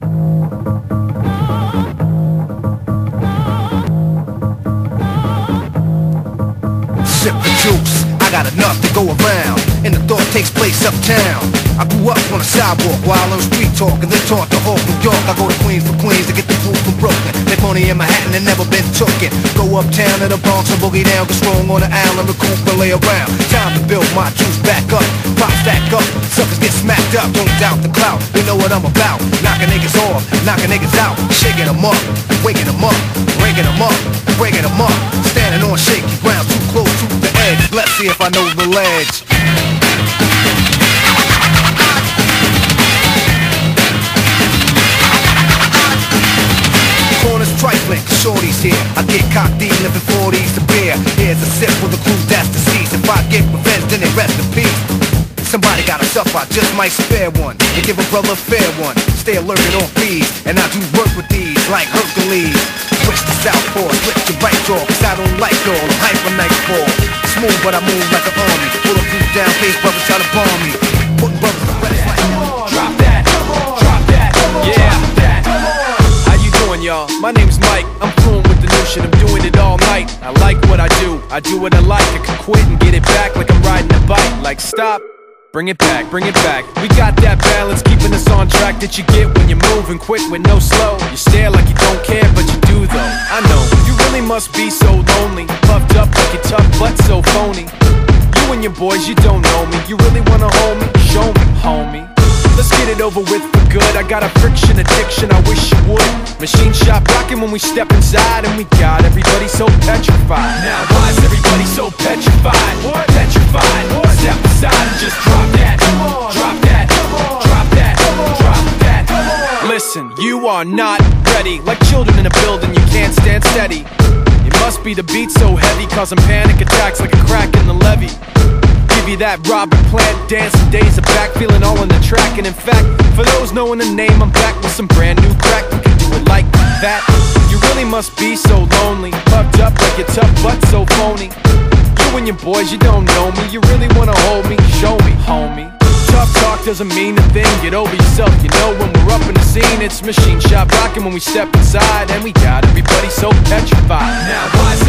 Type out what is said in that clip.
Sip the juice, I got enough to go around. And the thought takes place uptown. I grew up on the sidewalk while on street talk and then taught to Hawk, New York. I go to Queens for Queens to get the food from Brooklyn. Make money in Manhattan and never been tooken. Go uptown to the Bronx and boogie down, get strong on the island, recoup and lay around. Time to build my juice back up, pop back up. Suckers get smacked up, don't doubt the clout. They know what I'm about. Knocking niggas off, knocking niggas out, shaking them up, waking them up, breaking them up, breaking them up. Standing on shaky ground, too close to the edge. Let's see if I know the ledge. Shorty's here. I get cocked in, living 40s to beer. Here's a sip for the crew that's deceased. If I get revenge, then they rest in peace. Somebody got a stuff, I just might spare one And give a brother a fair one Stay alerted on fees And I do work with these like Hercules Switch to southpaw, switch to right jaw Cause I don't like all the hyper nightfall Smooth but I move like an army Pull a Bulletproof down, face brothers try to bomb me shit. I'm doing it all night. I like what I do. I do what I like. I can quit and get it back like I'm riding a bike. Like stop. Bring it back, bring it back. We got that balance, keeping us on track that you get when you're moving quick with no slow. You stare like you don't care, but you do though. I know you really must be so lonely, puffed up like you're tough, but so phony. You and your boys, you don't know me. You really wanna hold me? Show me, homie. Let's get it over with for good. I got a friction addiction, I wish you would. Machine shop rocking when we step inside, and we got everybody so petrified. Now, why is everybody so petrified? Petrified. Step aside and just drop that. Drop that. Drop that. Drop that. Listen, you are not ready. Like children in a building, you can't stand steady. It must be the beat so heavy, causing panic attacks like a crack in the levee. Give you that Robert Plant dancing days of back, feeling all in the track. And in fact, for those knowing the name, I'm back with some brand new crack. We can do it like that. You really must be so lonely, puffed up like you're tough, but so phony. You and your boys, you don't know me. You really wanna hold me? Show me, homie. Tough talk doesn't mean a thing. Get over yourself, you know when we're up in the scene, it's machine shop rocking when we step inside, and we got everybody so petrified. Now why's